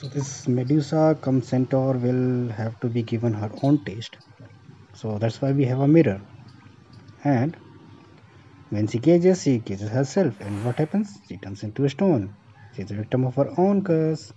So this Medusa come centaur will have to be given her own taste. So that's why we have a mirror. And when she cages, she cages herself. And what happens? She turns into a stone. she's a victim of her own curse.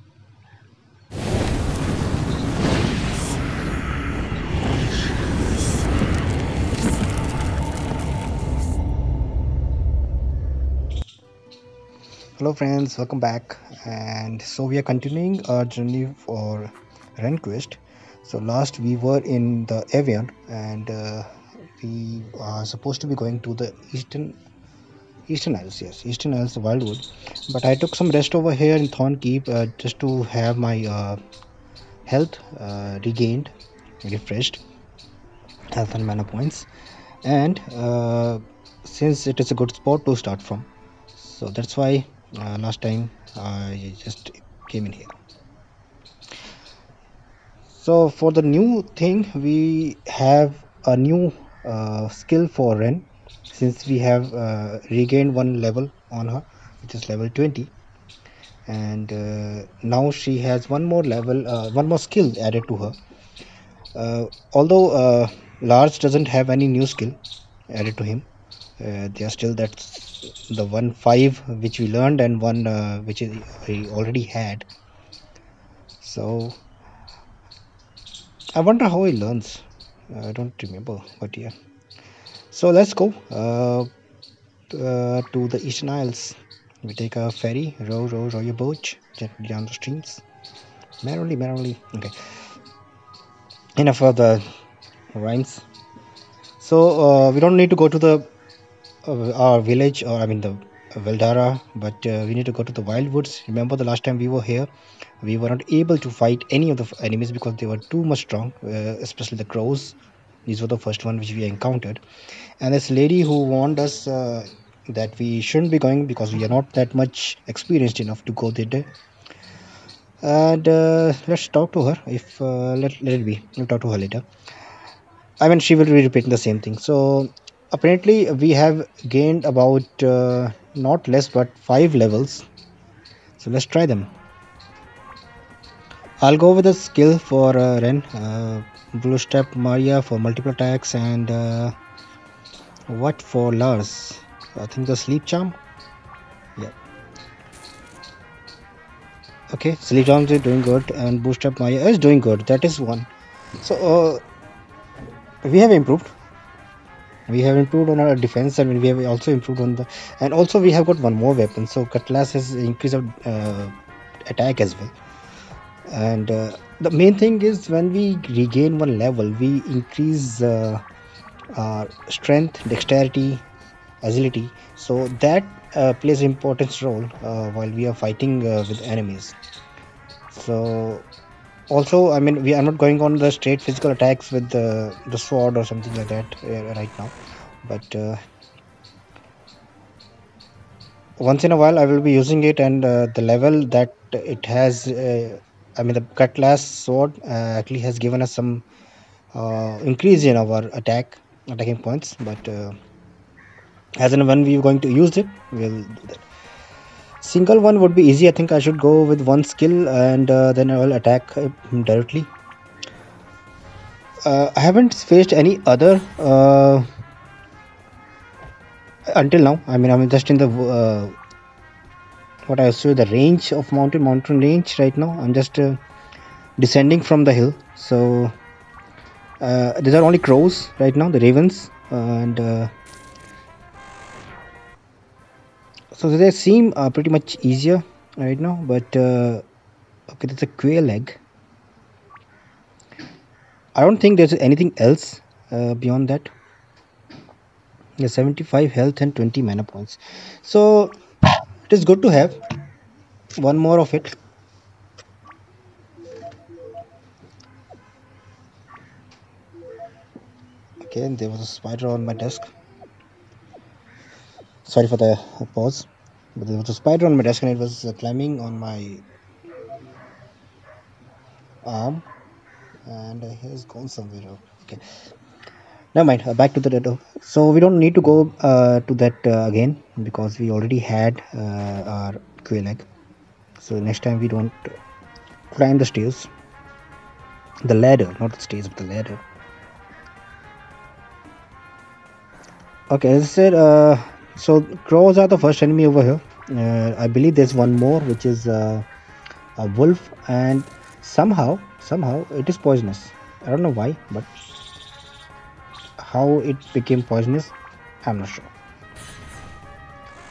Hello friends. Welcome back. And so we are continuing our journey for Renquest so last we were in the Avian and uh, we are supposed to be going to the eastern eastern isles yes eastern isles wildwood. But I took some rest over here in Thorn Keep uh, just to have my uh, health uh, regained refreshed health and mana points. And uh, since it is a good spot to start from. So that's why uh, last time I just came in here. So for the new thing we have a new uh, skill for Rhen. Since we have uh, regained one level on her which is level 20 and uh, now she has one more level uh, one more skill added to her. Uh, although uh, Lars doesn't have any new skill added to him uh, they are still that's the one five which we learned and one uh, which we already had. So I wonder how he learns. I don't remember but yeah. So let's go uh, uh, to the Eastern Isles we take a ferry row row row your boat gently down the streams. Merrily merrily. Okay. Enough of the rhymes. So uh, we don't need to go to the our village or I mean the Veldara but uh, we need to go to the wild woods. Remember the last time we were here we were not able to fight any of the enemies because they were too much strong uh, especially the crows. These were the first one which we encountered. And this lady who warned us uh, that we shouldn't be going because we are not that much experienced enough to go there. And uh, let's talk to her. If uh, let, let it be we'll talk to her later. I mean she will be repeating the same thing. So apparently we have gained about uh, not less but five levels. So let's try them. I'll go with a skill for uh, Rhen. Uh, blue step maria for multiple attacks and uh, what for lars? I think the sleep charm? Yeah. Okay sleep charm is doing good and boost up maya is doing good. That is one. So uh, we have improved we have improved on our defense and we have also improved on the and also we have got one more weapon. So cutlass has increased our uh, attack as well. And uh, the main thing is when we regain one level we increase uh, our strength dexterity agility. So that uh, plays an important role uh, while we are fighting uh, with enemies. So also i mean we are not going on the straight physical attacks with the the sword or something like that uh, right now. But uh, once in a while i will be using it and uh, the level that it has uh, i mean the cutlass sword uh, actually has given us some uh, increase in our attack attacking points. But uh, as and when we are going to use it we'll do that single one would be easy. I think i should go with one skill and uh, then i will attack him directly. Uh, i haven't faced any other uh, until now. I mean i'm just in the uh, what i say the range of mountain mountain range right now. I'm just uh, descending from the hill. So uh, these are only crows right now the ravens. And so they seem uh, pretty much easier right now but uh, okay that's a quail egg i don't think there's anything else uh, beyond that. Yeah 75 health and 20 mana points. So it is good to have one more of it. Okay there was a spider on my desk sorry for the pause. But there was a spider on my desk and it was uh, climbing on my arm. And he has gone somewhere. Okay. Never mind. Uh, back to the dedo so we don't need to go uh, to that uh, again because we already had uh, our egg so next time we don't climb the stairs. The ladder not the stairs but the ladder. Okay as i said uh, so crows are the first enemy over here uh, i believe there's one more which is uh, a wolf and somehow somehow it is poisonous i don't know why but how it became poisonous i'm not sure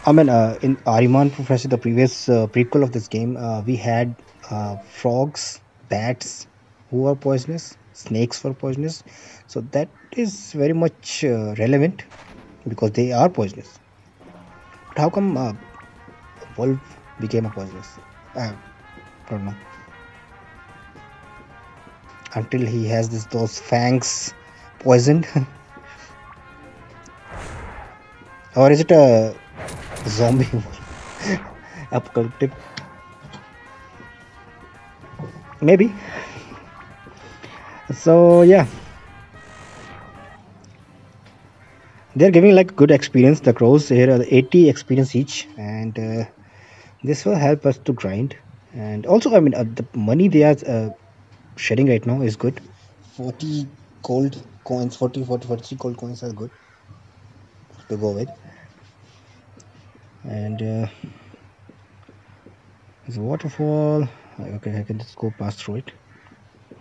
I mean, uh, in Ahriman Prophecy, the previous uh, prequel of this game, uh, we had uh, frogs, bats who are poisonous, snakes were poisonous. So that is very much relevant because they are poisonous. But how come uh, wolf became a poisonous? I don't know. Until he has this those fangs poisoned, or is it a zombie apocalyptic? Maybe. So yeah, they're giving like good experience. The crows here are 80 experience each, and uh, this will help us to grind. And also, I mean, uh, the money they are uh, shedding right now is good. 40 gold coins 40 40 43 gold coins are good to go with. And uh, there's a waterfall. Okay i can just go past through it.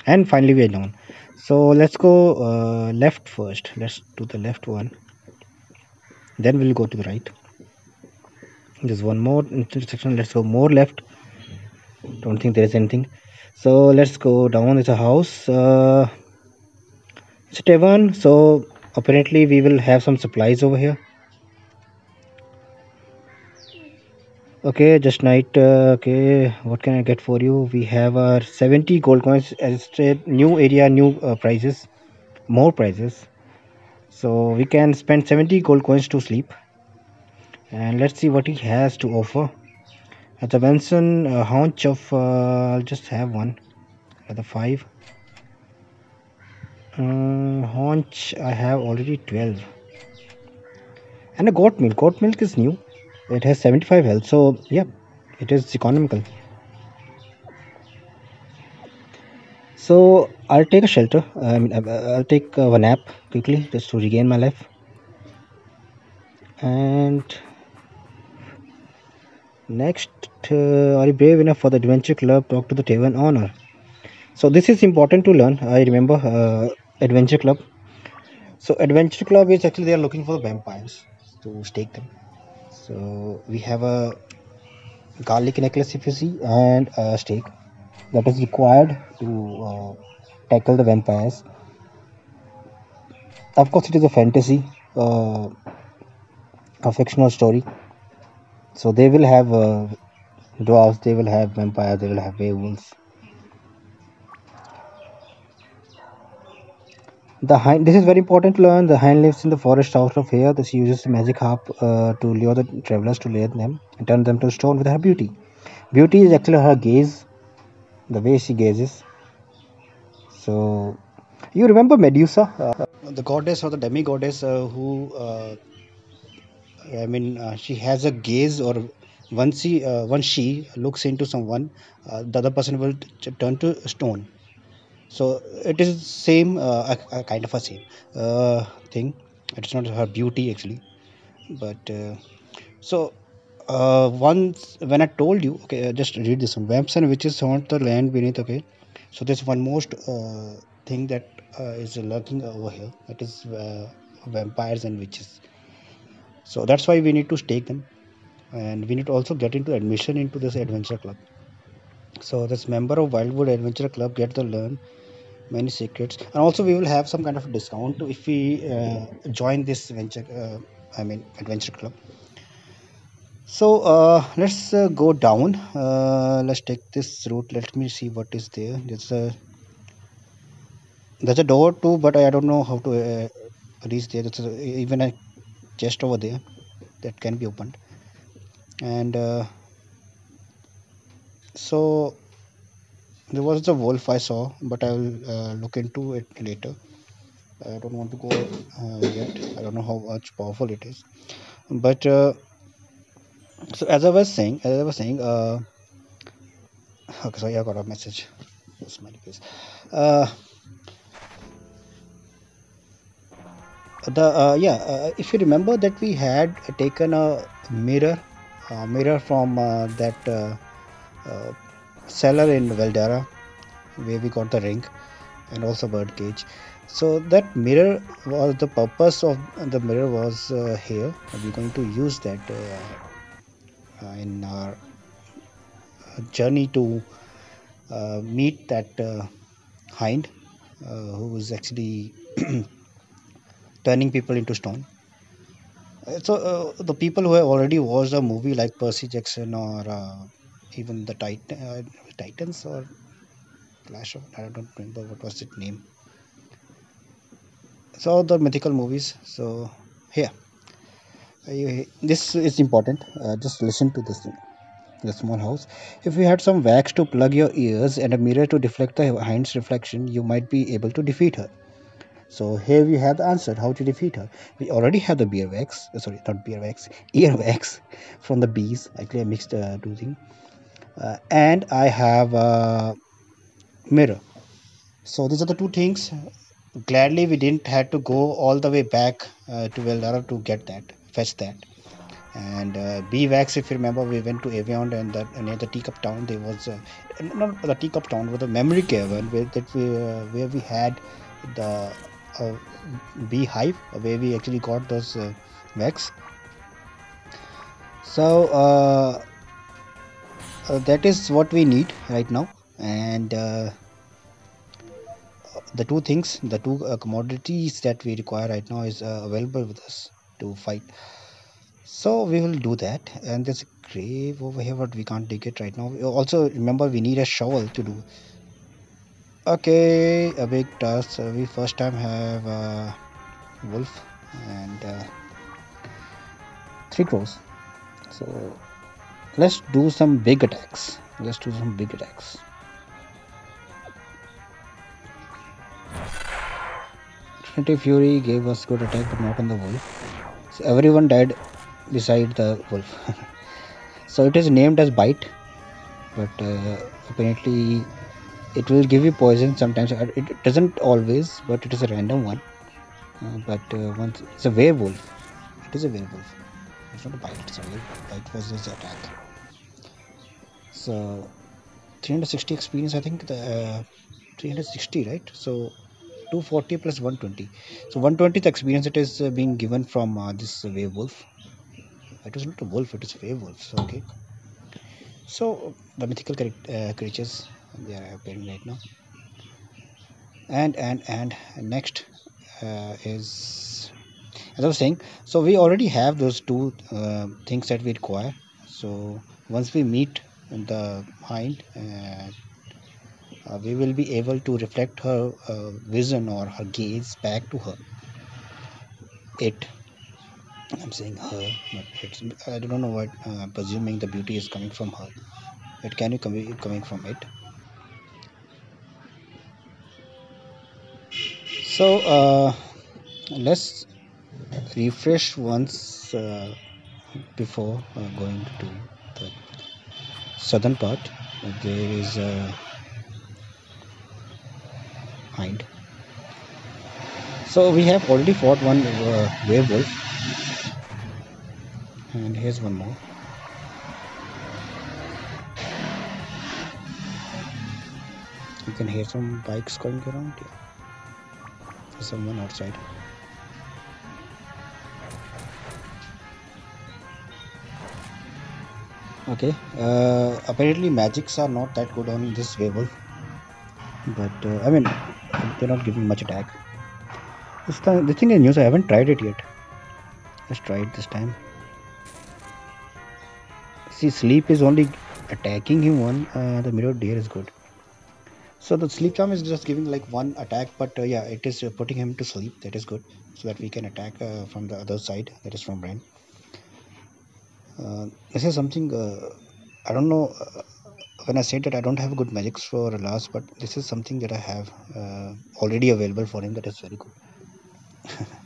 And finally we are done. So let's go uh, left first. Let's do the left one then we'll go to the right. There's one more intersection. Let's go more left. Don't think there is anything. So let's go down. It's a house uh, it's a tavern. So apparently we will have some supplies over here. Okay just night uh, okay what can i get for you? We have our 70 gold coins. As new area new uh, prices more prices so we can spend 70 gold coins to sleep. And let's see what he has to offer. At the Benson uh, haunch of uh, I'll just have one. At the five. Uh, haunch I have already 12 and a goat milk. Goat milk is new. It has 75 health. So yeah it is economical so I'll take a shelter. I mean I'll take uh, a nap quickly just to regain my life. And next uh, are you brave enough for the adventure club? Talk to the tavern owner so this is important to learn. I remember uh, adventure club. So adventure club is actually they are looking for vampires to stake them. So we have a garlic necklace if you see and a stake that is required to uh, tackle the vampires. Of course it is a fantasy uh, a fictional story. So they will have uh, dwarves they will have vampires they will have werewolves. The hind this is very important to learn. The hind lives in the forest south of here. This uses the magic harp uh, to lure the travelers to lure them and turn them to stone with her beauty. Beauty is actually her gaze the way she gazes so you remember medusa uh, the goddess or the demi goddess uh, who uh, I mean, uh, she has a gaze, or once she uh, once she looks into someone, uh, the other person will t- turn to stone. So it is same, a, a kind of a same thing. It's not her beauty actually, but so uh, once when I told you, okay, uh, just read this one. Vamps and witches haunt the land beneath. Okay, so there's one most uh, thing that uh, is lurking over here. That is uh, vampires and witches so that's why we need to stake them and we need to also get into admission into this adventure club so this member of wildwood adventure club get to learn many secrets and also we will have some kind of discount if we join this venture i mean adventure club so uh, let's uh, go down. Uh, let's take this route. Let me see what is there. There's a there's a door too but i don't know how to uh, reach there. There's a, even a chest over there that can be opened. And uh, so there was a wolf i saw but i will uh, look into it later. I don't want to go yet. I don't know how much powerful it is. But so as i was saying as i was saying uh, okay sorry i got a message. Smiley face uh the uh, yeah uh, if you remember that we had taken a mirror a mirror from uh, that uh, uh, seller in Valdara where we got the ring and also bird cage. so that mirror was the purpose of the mirror was uh, here. We're going to use that uh, uh, in our journey to uh, meet that uh, hind uh, who is actually turning people into stone. Uh, so uh, the people who have already watched a movie like percy jackson or uh, even the Titan, uh, titans or clash of i don't remember what was its name. So the mythical movies. So here. uh, you, this is important. Uh, just listen to this thing the small house. If you had some wax to plug your ears and a mirror to deflect the hind's reflection you might be able to defeat her. So here we have the answer how to defeat her. We already have the beer wax uh, sorry not beer wax ear wax from the bees. Actually i mixed uh, two things. Uh, and i have a mirror. So these are the two things. Gladly we didn't had to go all the way back uh, to Veldara to get that fetch that. And uh, Wax, if you remember we went to Avion and that near the teacup town. There was uh, not the teacup town but the memory cavern where that we uh, where we had the uh, beehive where we actually got those uh, wax so uh, uh, that is what we need right now. And uh, the two things the two uh, commodities that we require right now is available with us to fight. So we will do that. And there's a grave over here but we can't dig it right now. Also remember we need a shovel to do. Okay a big task. So we first time have a wolf and uh, three crows. So let's do some big attacks. Let's do some big attacks. Trinity Fury gave us good attack but not on the wolf everyone died beside the wolf. So it is named as bite but uh, apparently it will give you poison sometimes. Uh, it doesn't always but it is a random one. Uh, but uh, once it's a werewolf. It is a werewolf. It's not a bite it's a werewolf bite was his attack. So 360 experience i think the uh, 360 right? So 240 plus 120 so 120th experience it is uh, being given from uh, this werewolf. It was not a wolf it is werewolf so, okay? So the mythical uh, creatures they are appearing right now. And and and next uh, is as i was saying so we already have those two uh, things that we require. So once we meet the hind uh, uh, we will be able to reflect her uh, vision or her gaze back to her. It i'm saying her but it's i don't know what uh, i'm presuming the beauty is coming from her. It can be coming coming from it? So uh, let's refresh once uh, before uh, going to the southern part. There is a hind so we have already fought one uh, werewolf and here's one more. You can hear some bikes going around here there's someone outside. Okay uh, apparently magics are not that good on this werewolf but uh, i mean they're not giving much attack. This the thing is news i haven't tried it yet. Let's try it this time. See sleep is only attacking him one uh, the mirror deer is good. So the sleep charm is just giving like one attack but uh, yeah it is uh, putting him to sleep. That is good. So that we can attack uh, from the other side. That is from Rhen. Uh, this is something uh, I don't know when I said that I don't have good magics for Lars but this is something that I have uh, already available for him that is very good.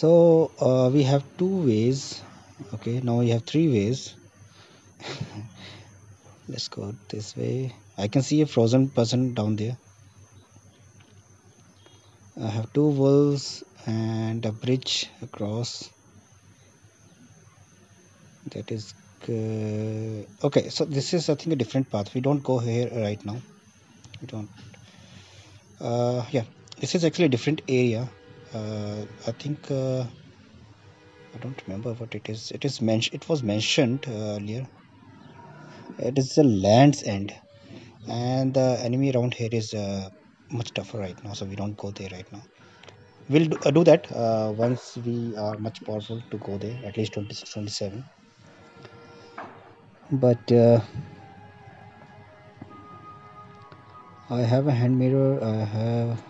So uh, we have two ways. Okay now we have three ways. Let's go this way. I can see a frozen person down there. I have two walls and a bridge across. That is good. okay so this is I think a different path. We don't go here right now. We don't. Uh, yeah this is actually a different area. Uh, I think uh, I don't remember what it is. It is mentioned it was mentioned uh, earlier. It is the land's end. And the enemy around here is uh, much tougher right now so we don't go there right now. We'll do, uh, do that uh, once we are much powerful to go there at least 26 27 but uh, I have a hand mirror I have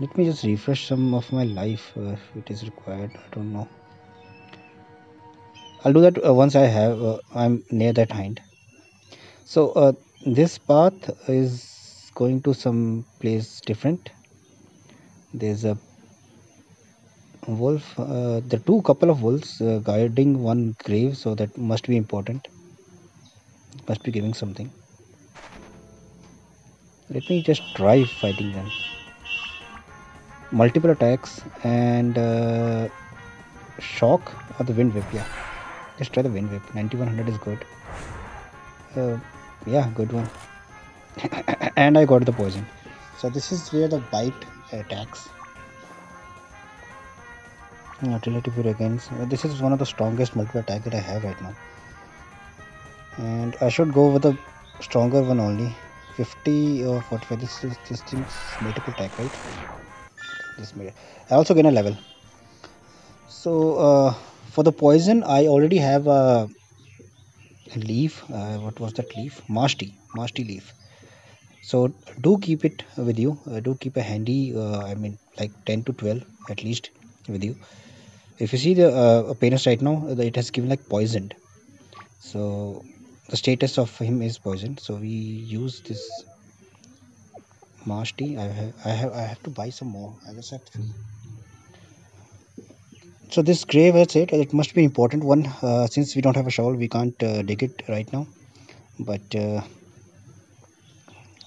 let me just refresh some of my life uh, if it is required I don't know. I'll do that uh, once I have uh, I'm near that hind. So uh, this path is going to some place different. There's a wolf uh, the two couple of wolves uh, guarding one grave so that must be important must be giving something. Let me just try fighting them. Multiple attacks and uh, shock or the wind whip yeah. Let's try the wind whip. 9100 is good. Uh, yeah good one. And I got the poison. So this is where the bite attacks. Relative against uh, this is one of the strongest multiple attack that I have right now and I should go with a stronger one only. 50 or 45 this is this thing's multiple attack right? This I also gain a level. So uh, for the poison I already have a leaf. Uh, what was that leaf? Marsh tea. Leaf. So do keep it with you. Uh, do keep a handy uh, I mean like 10 to 12 at least with you. If you see the uh, penis right now it has given like poisoned. So the status of him is poisoned so we use this marsh tea. I have I have I have to buy some more I just have to so this grave I said it must be important. One uh, since we don't have a shovel we can't uh, dig it right now. But uh,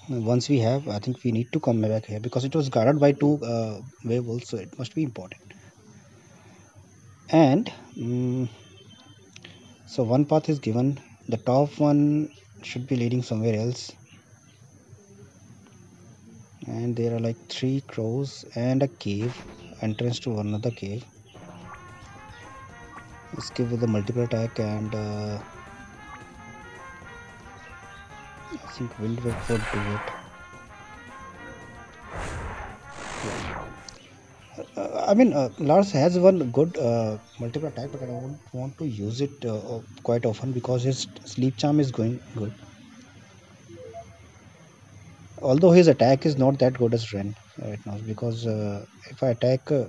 once we have I think we need to come back here because it was guarded by two uh, werewolves so it must be important. And um, so one path is given the top one should be leading somewhere else. And there are like three crows and a cave entrance to another cave. Let's give it the multiple attack and uh, I think whip would do it I mean uh, Lars has one good uh, multiple attack but I don't want to use it uh, quite often because his sleep charm is going good. Although his attack is not that good as Rhen right now because uh, if I attack uh,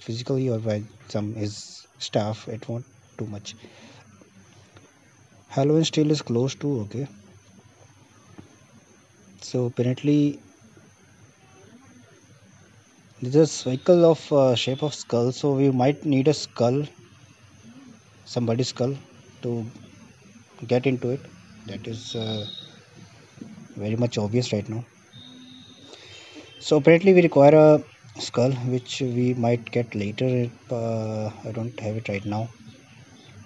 physically or by some his staff it won't too much. Halloween still is close to okay. So apparently this is cycle of uh, shape of skull so we might need a skull somebody's skull to get into it. That is uh, very much obvious right now. So apparently we require a skull which we might get later uh, I don't have it right now.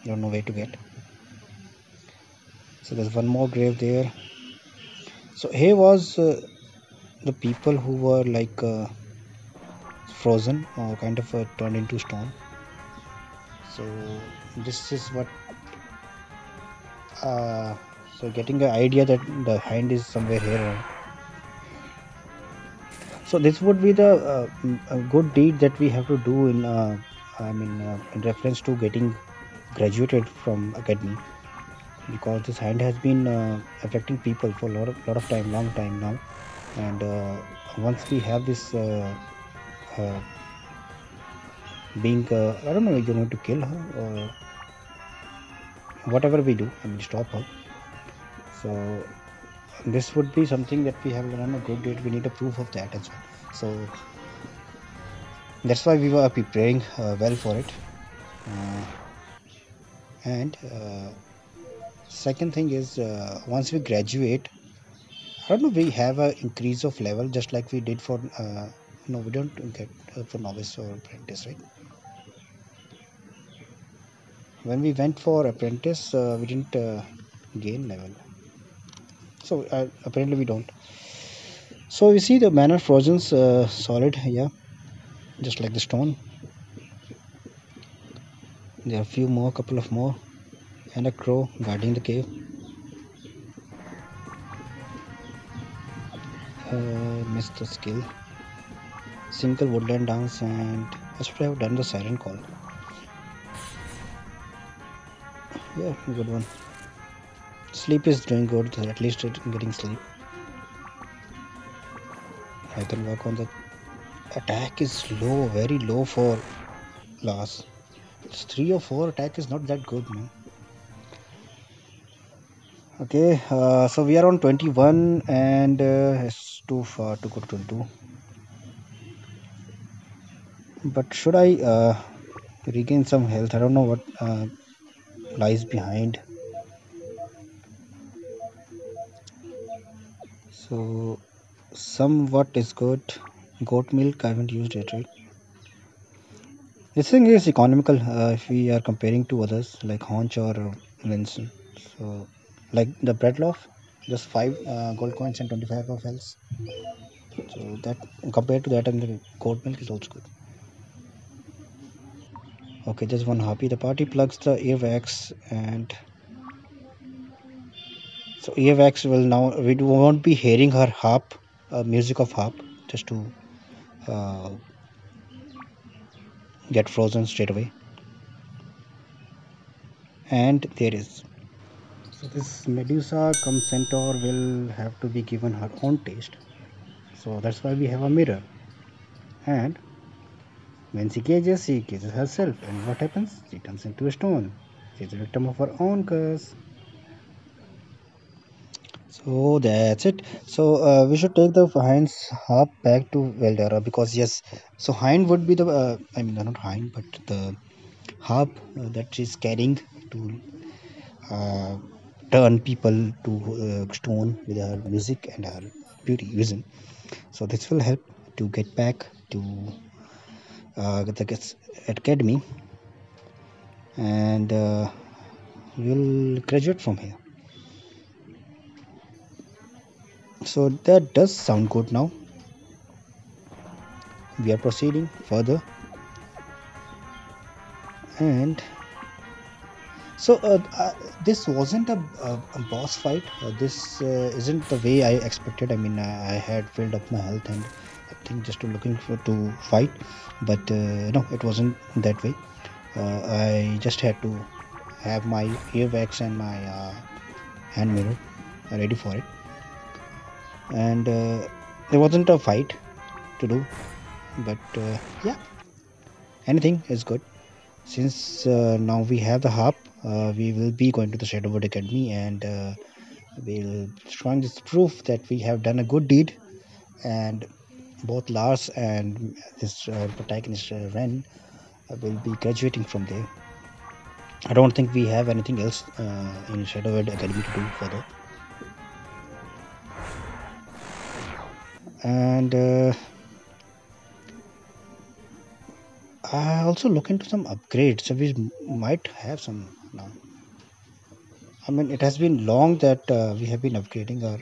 I don't know where to get. So there's one more grave there. So here was uh, the people who were like uh, frozen or kind of uh, turned into stone. So this is what uh, so getting the idea that the hind is somewhere here. So this would be the uh, good deed that we have to do in uh, i mean uh, in reference to getting graduated from academy. Because this hand has been uh, affecting people for a lot of, lot of time long time now. And once we have this uh, being i don't know if you're going to kill her or whatever we do i mean stop her. So this would be something that we have done a good deed. We need a proof of that as well. So that's why we were preparing uh, well for it. Uh, and uh, second thing is uh, once we graduate I don't know we have an increase of level just like we did for uh, no we don't get for novice or apprentice right? When we went for apprentice uh, we didn't uh, gain level. So uh, apparently we don't. So you see the manor frozen's uh, solid yeah just like the stone. There are few more couple of more and a crow guarding the cave. Uh, missed the skill single woodland dance and I should have done the siren call. Yeah good one. Sleep is doing good at least getting sleep. I can work on the attack is low very low for Lars it's 3 or 4 attack is not that good man. Okay uh, so we are on 21 and uh, it's too far to go to 22 but should I uh, regain some health? I don't know what uh, lies behind. So somewhat is good. Goat milk I haven't used it right? This thing is economical uh, if we are comparing to others like Haunch or Vincent so like the bread loaf just 5 uh, gold coins and 25 of health. So that compared to that and the goat milk is also good okay just one happy the party plugs the earwax and so earwax will now we won't be hearing her harp uh, music of harp just to uh, get frozen straight away. And there is. So this medusa cum centaur will have to be given her own taste. So that's why we have a mirror. And when she cages, she cages herself. And what happens? She turns into a stone. She is a victim of her own curse. So that's it. So uh, we should take the Hind's harp back to Veldera because yes, so Hind would be the uh, I mean not Hind but the harp uh, that she's carrying to uh, turn people to uh, stone with her music and her beauty vision. So this will help to get back to uh, the academy. And uh, we'll graduate from here. So that does sound good now. We are proceeding further. And so uh, uh, this wasn't a, a, a boss fight. Uh, this uh, isn't the way i expected. I mean I, I had filled up my health and think just looking for to fight but uh, no it wasn't that way. Uh, I just had to have my earwax and my uh, hand mirror ready for it. And uh, there wasn't a fight to do but uh, yeah anything is good. Since uh, now we have the harp we will be going to the Shadwood Academy and we'll showing this proof that we have done a good deed. And both Lars and this uh, protagonist uh, Rhen uh, will be graduating from there. I don't think we have anything else uh, in Shadwood Academy to do further. And uh, I also look into some upgrades. So we might have some now. I mean, it has been long that uh, we have been upgrading our,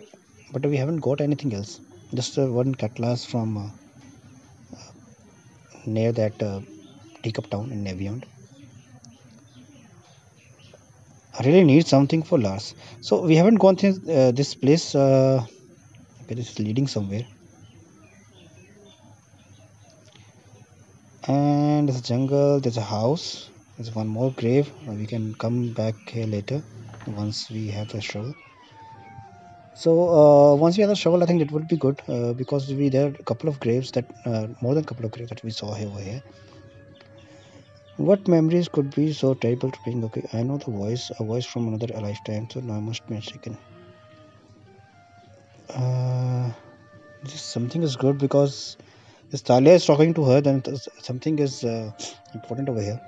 but we haven't got anything else just uh, one cutlass from uh, near that uh, teacup town in Neviant. I really need something for Lars. So we haven't gone through uh, this place. Uh, okay, this is leading somewhere. And there's a jungle. There's a house. There's one more grave. we can come back here later once we have the shovel so uh, once we have a shovel i think it would be good uh, because we there are a couple of graves that uh, more than a couple of graves that we saw here over here. What memories could be so terrible to bring? Okay i know the voice a voice from another lifetime so now i must be mistaken. Uh, this something is good because this Talia is talking to her then something is uh, important over here.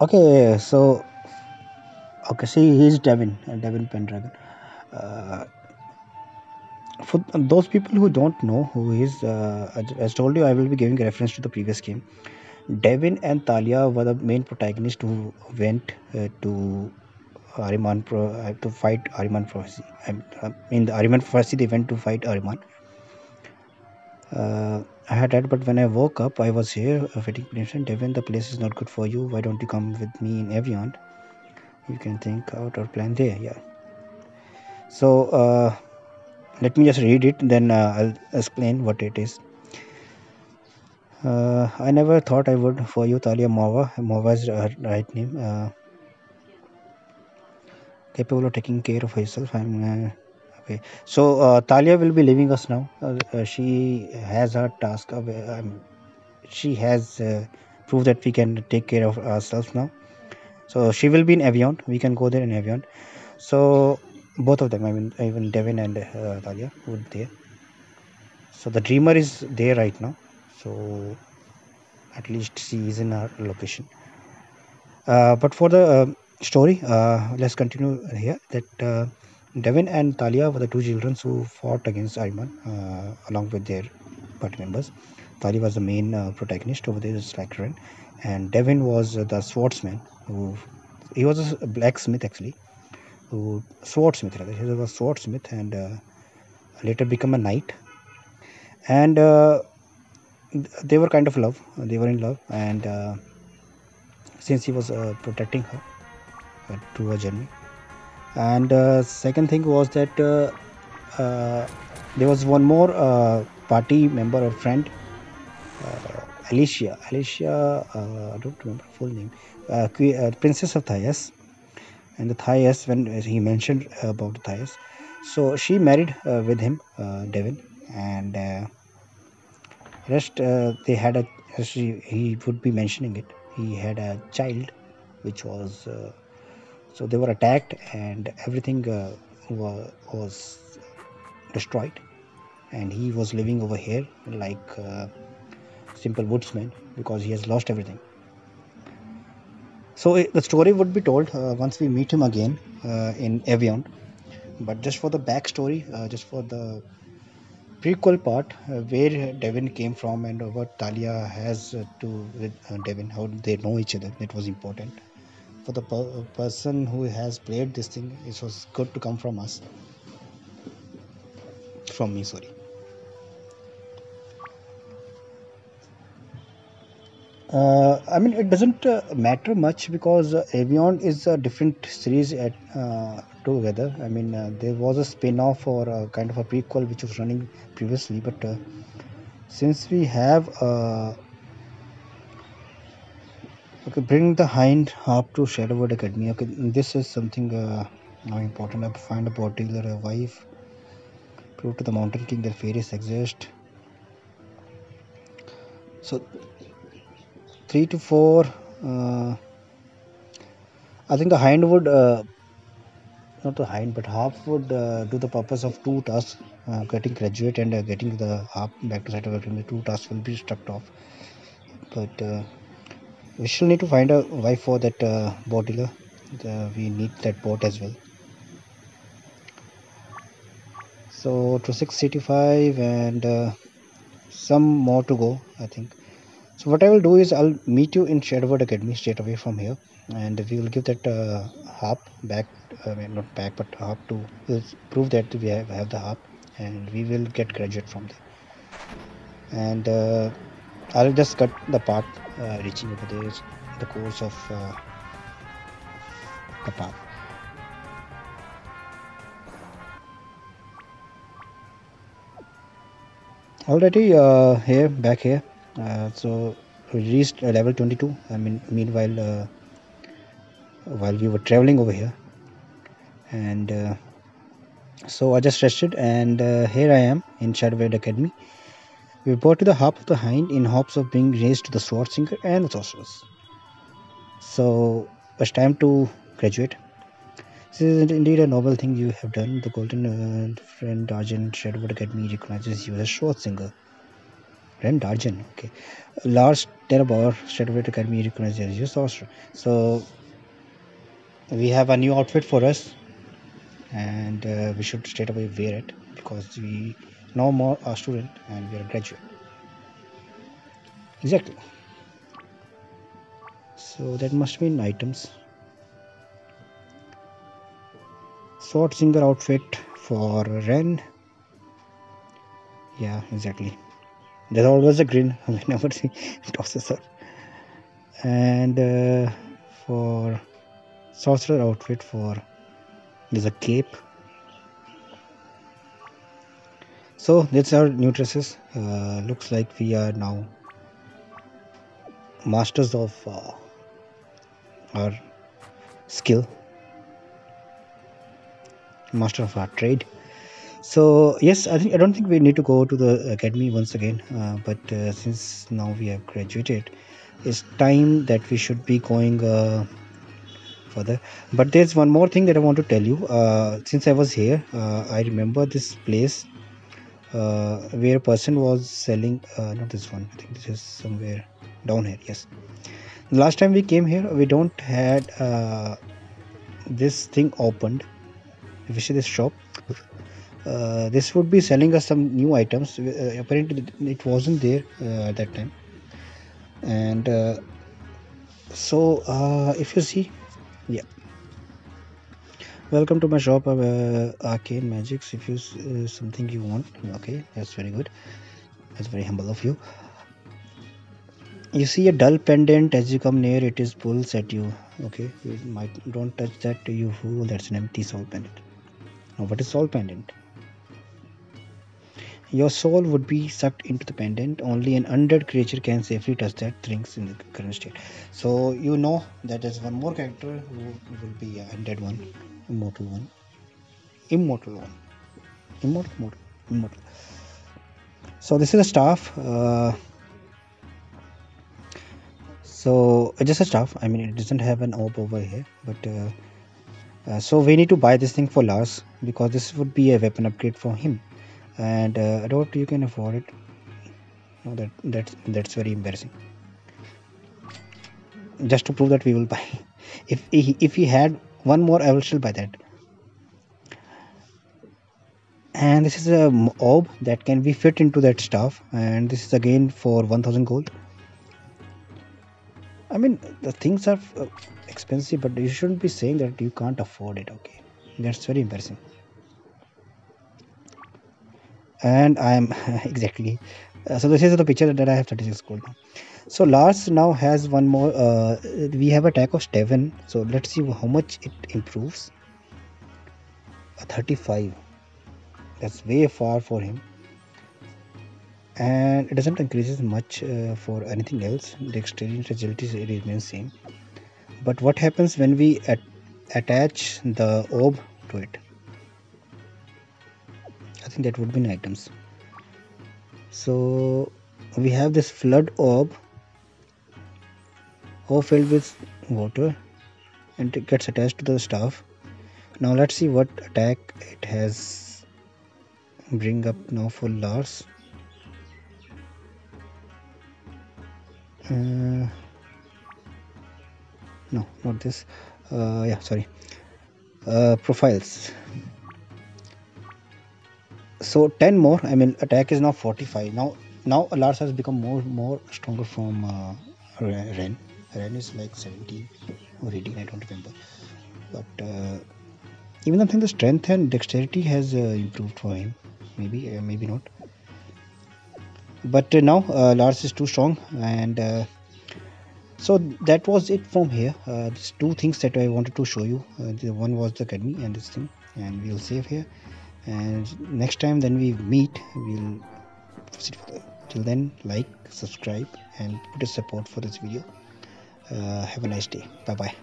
Okay, so okay, see, he's Devin, uh, Devin Pendragon. Uh, for those people who don't know who he is, uh, as- told you, I will be giving reference to the previous game. Devin and Talia were the main protagonists who went uh, to Ahriman Pro uh, to fight Ahriman Prophecy. I uh, in the Ahriman Prophecy, they went to fight Ahriman. Uh, I had that, but when I woke up, I was here uh, waiting permission. Devin, the place is not good for you. Why don't you come with me in Evian? You can think out or plan there. Yeah. So uh, let me just read it, then uh, I'll explain what it is. Uh, I never thought I would for you, Talia Mava. Mava is her right name. Uh, capable of taking care of herself. I'm uh, okay. So uh, Talia will be leaving us now. She has her task. Of, um, she has proved that we can take care of ourselves now. So she will be in Avion. We can go there in Avion. So both of them, I mean, even Devin and uh, Talia would there. So the dreamer is there right now. So at least she is in our location. Uh, but for the uh, story, uh, let's continue here. That uh, Devin and Talia were the two children who fought against Ahriman uh, along with their party members. Talia was the main uh, protagonist over there, Slackren, and Devin was the swordsman who he was a blacksmith actually, who swordsmith rather. He was a swordsmith and uh, later become a knight. And uh, they were kind of love. They were in love, and uh, since he was uh, protecting her uh, through her journey. And uh, second thing was that there was one more party member or friend, Alicia. Alicia, I don't remember full name. Uh, uh, Princess of Thais. And the Thais, when he mentioned about Thais, so she married uh, with him, uh, Devin, and uh, rest uh, they had a. She, he would be mentioning it. He had a child, which was uh, so they were attacked and everything wa- was destroyed and he was living over here like simple woodsman because he has lost everything so it, the story would be told uh, once we meet him again uh, in Evian. But just for the backstory, uh, just for the prequel part, uh, where Devin came from and what Talia has uh, to with uh, Devin, how they know each other, it was important. For the per- person who has played this thing, it was good to come from us. From me, sorry. Uh, I mean, it doesn't uh, matter much because uh, Avion is a different series at uh, together. I mean, uh, there was a spin-off or a kind of a prequel which was running previously, but uh, since we have okay, bring the hind up to Shadwood Academy. Okay, this is something important. I find a particular wife. Prove to the Mountain King that fairies exist. So three to four. Uh, I think the hind would uh, not the hind, but half would uh, do the purpose of two tasks: uh, getting graduate and uh, getting the half back to site of the two tasks will be struck off. But uh, we still need to find a wife for that uh, boat dealer. The, we need that boat as well. So to 685 and some more to go, I think. So what I will do is I'll meet you in Shadwood Academy straight away from here, and we will give that uh, harp back. I mean, not back, but harp to we'll prove that we have, have the harp, and we will get graduate from there. And uh, I'll just cut the part uh, reaching over there, is the course of uh, the path. Already uh, here, back here. Uh, so we reached uh, level 22. I mean, meanwhile, uh, while we were traveling over here, and uh, so I just rested, and uh, here I am in Shadwood Academy. We brought to the harp of the hind in hopes of being raised to the sword singer and the sorceress. So it's time to graduate. This is indeed a noble thing you have done. The golden uh, friend Argent Shadwood Academy recognizes you as a sword singer. Rhen Darzon. Okay. Lars Terrabauer, State of Academy recognized as your sorcerer. So we have a new outfit for us and uh, we should straight away wear it because we no more a student and we are a graduate exactly so that must mean items sword singer outfit for Rhen yeah exactly there's always a grin whenever she tosses her and uh, for sorcerer outfit for there's a cape. So that's our new dresses. Uh, looks like we are now masters of uh, our skill. Master of our trade so yes i think i don't think we need to go to the academy once again uh, but uh, since now we have graduated it's time that we should be going uh, further. But there's one more thing that i want to tell you. Uh, since i was here uh, i remember this place uh, where a person was selling not this one i think this is somewhere down here yes. Last time we came here we don't had this thing opened. If you see this shop uh, this would be selling us some new items. Uh, apparently it wasn't there uh, at that time. And uh, so uh, if you see yeah. Welcome to my shop arcane magics. If you something you want okay that's very good. That's very humble of you. You see a dull pendant. As you come near it is pulls at you okay. You might don't touch that you fool. That's an empty soul pendant. Now what is soul pendant your soul would be sucked into the pendant. Only an undead creature can safely touch that things in the current state. So you know that there's one more character who will be an undead one immortal one. Immortal one. Immortal immortal, immortal. so this is a staff uh, so just a staff. I mean it doesn't have an orb over here but uh, uh, so we need to buy this thing for Lars because this would be a weapon upgrade for him and uh, I don't you can afford it. No that that's that's very embarrassing. Just to prove that we will buy. If he, if he had one more I will still buy that. And this is a orb that can be fit into that staff and this is again for 1000 gold. I mean the things are uh, expensive but you shouldn't be saying that you can't afford it okay? That's very embarrassing and I am exactly. Uh, so this is the picture that I have 36 gold now. So Lars now has one more uh, we have a attack of Steven. So let's see how much it improves. A 35 that's way far for him. And it doesn't increases much uh, for anything else. The dexterity and agility remains same. But what happens when we at- attach the orb to it I think that would be in items. So we have this flood orb. All filled with water and it gets attached to the staff. Now let's see what attack it has bring up now for Lars. Uh, no not this. Uh, yeah sorry. Uh, profiles so 10 more. I mean attack is now 45 now now lars has become more more stronger from uh, Rhen. Rhen is like 17 or 18 i don't remember. But uh, even i think the strength and dexterity has uh, improved for him. Maybe uh, maybe not. But uh, now uh, lars is too strong and uh, so that was it from here. Uh, these two things that i wanted to show you. The one was the academy and this thing. And we'll save here and next time then we meet we'll proceed further till then like subscribe and put a support for this video. Uh, have a nice day. Bye bye